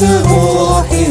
انت روحي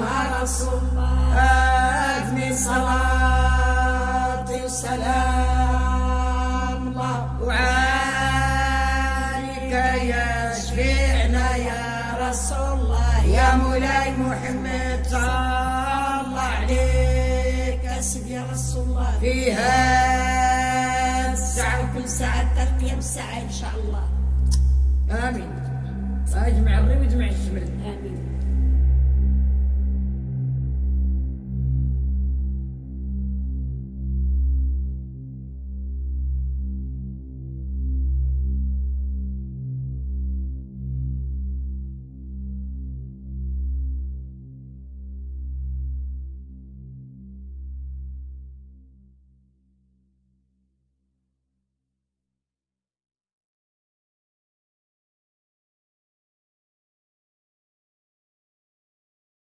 مع رسول أدني صلاتي وسلام الله عليك يا شفيعنا يا رسول الله يا مولاي محمد. صلى الله عليك أسب يا رسول الله. في هذه الساعة وكل ساعة ترقية بساعة إن شاء الله. آمين. أجمع الري وأجمع الشمل آمين.